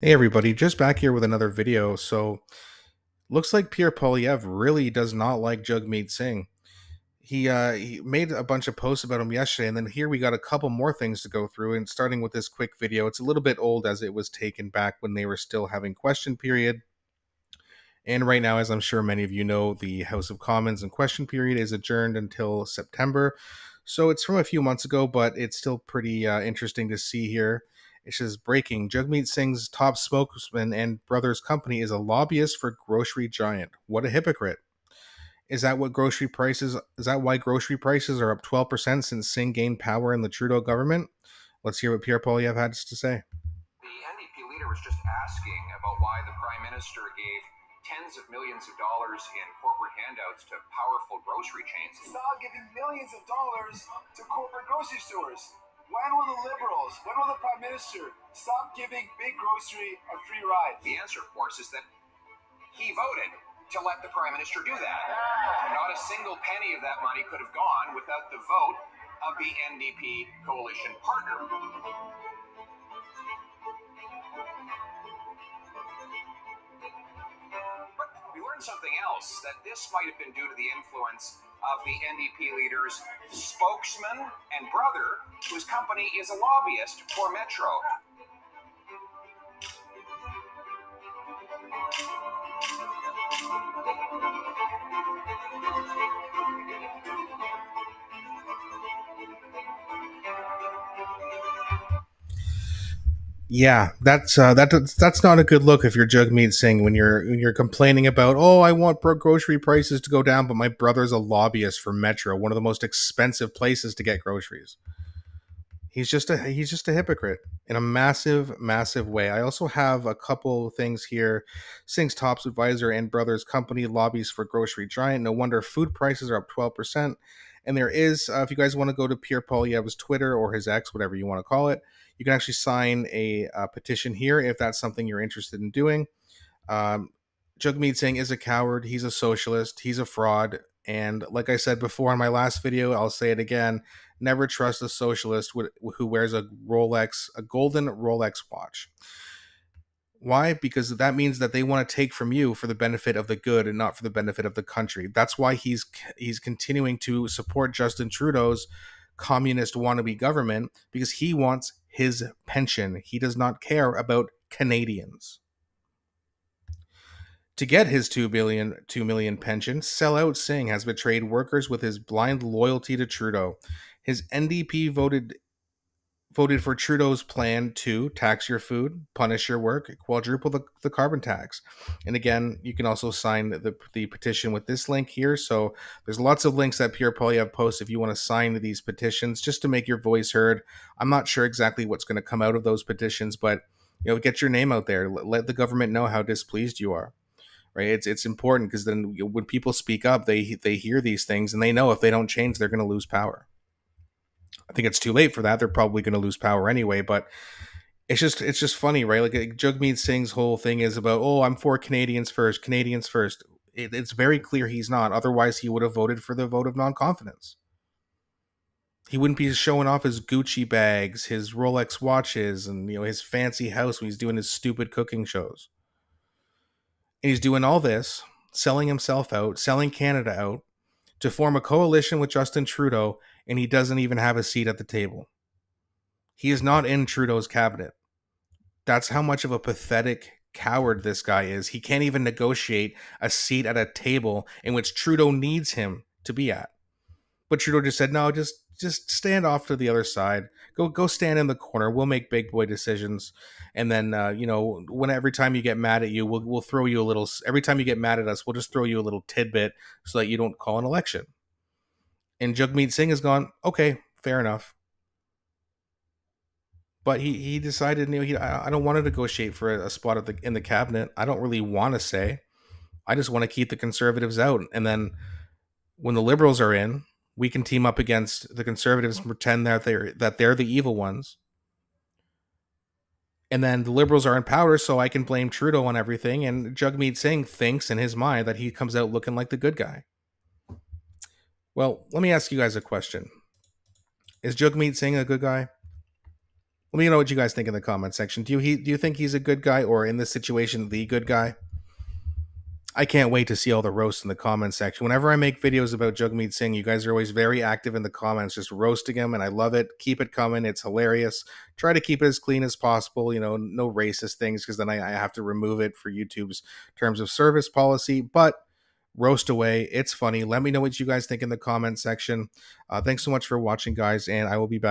Hey everybody, just back here with another video. So, looks like Pierre Poilievre really does not like Jagmeet Singh. He uh, he made a bunch of posts about him yesterday, and then here we got a couple more things to go through. And starting with this quick video, it's a little bit old as it was taken back when they were still having question period. And right now, as I'm sure many of you know, the House of Commons and question period is adjourned until September. So it's from a few months ago, but it's still pretty uh, interesting to see here. It says breaking Jagmeet Singh's top spokesman and brother's company is a lobbyist for grocery giant. What a hypocrite. Is that what grocery prices is that why grocery prices are up 12% since Singh gained power in the Trudeau government? Let's hear what Pierre Poilievre had to say. The NDP leader was just asking about why the Prime Minister gave tens of millions of dollars in corporate handouts to powerful grocery chains. Stop giving millions of dollars to corporate grocery stores. When will the Liberals, when will the Prime Minister stop giving big grocery a free ride? The answer, of course, is that he voted to let the Prime Minister do that. Ah. Not a single penny of that money could have gone without the vote of the NDP coalition partner. But we learned something else that this might have been due to the influence of the NDP leader's spokesman and brother, whose company is a lobbyist for Metro. Yeah, that's uh, that that's not a good look if you're Jagmeet Singh when you're when you're complaining about oh I want grocery prices to go down, but my brother's a lobbyist for Metro, one of the most expensive places to get groceries. He's just a he's just a hypocrite in a massive massive way. I also have a couple things here. Singh's top advisor and brother's company lobbies for grocery giant. No wonder food prices are up twelve percent. And there is, uh, if you guys want to go to Pierre Poilievre's Twitter or his X, whatever you want to call it, you can actually sign a, a petition here if that's something you're interested in doing. Um, Jagmeet Singh is a coward. He's a socialist. He's a fraud. And like I said before in my last video, I'll say it again never trust a socialist who wears a Rolex, a golden Rolex watch. Why? Because that means that they want to take from you for the benefit of the good and not for the benefit of the country. That's why he's he's continuing to support Justin Trudeau's communist wannabe government because he wants his pension. He does not care about Canadians. To get his 2 billion 2 million pension, sellout Singh has betrayed workers with his blind loyalty to Trudeau. His NDP voted voted for Trudeau's plan to tax your food, punish your work, quadruple the, the carbon tax. And again, you can also sign the, the petition with this link here. So there's lots of links that Pierre Poilievre posts if you want to sign these petitions just to make your voice heard. I'm not sure exactly what's going to come out of those petitions, but you know, get your name out there. Let the government know how displeased you are. Right? It's it's important because then when people speak up, they they hear these things and they know if they don't change, they're going to lose power. I think it's too late for that. They're probably going to lose power anyway. But it's just it's just funny, right? Like Jagmeet Singh's whole thing is about oh, I'm for Canadians first, Canadians first. It, it's very clear he's not. Otherwise, he would have voted for the vote of non confidence. He wouldn't be showing off his Gucci bags, his Rolex watches, and you know his fancy house when he's doing his stupid cooking shows. And he's doing all this, selling himself out, selling Canada out, to form a coalition with Justin Trudeau and he doesn't even have a seat at the table. He is not in Trudeau's cabinet. That's how much of a pathetic coward this guy is. He can't even negotiate a seat at a table in which Trudeau needs him to be at. But Trudeau just said, "No, just just stand off to the other side. Go go stand in the corner. We'll make big boy decisions, and then uh, you know when every time you get mad at you, we'll we'll throw you a little. Every time you get mad at us, we'll just throw you a little tidbit so that you don't call an election." And Jagmeet Singh has gone, okay, fair enough. But he, he decided, you know, he, I don't want to negotiate for a, spot the, in the cabinet. I don't really want to say. I just want to keep the conservatives out. And then when the liberals are in, we can team up against the conservatives and pretend that they're that they're the evil ones. And then the liberals are in power, so I can blame Trudeau on everything. And Jagmeet Singh thinks in his mind that he comes out looking like the good guy. Well, let me ask you guys a question. Is Jagmeet Singh a good guy? Let me know what you guys think in the comment section. Do you he, do you think he's a good guy or in this situation the good guy? I can't wait to see all the roasts in the comment section. Whenever I make videos about Jagmeet Singh, you guys are always very active in the comments, just roasting him, and I love it. Keep it coming; it's hilarious. Try to keep it as clean as possible. You know, no racist things because then I, I have to remove it for YouTube's terms of service policy. But roast away; it's funny. Let me know what you guys think in the comment section. Uh, thanks so much for watching, guys, and I will be back.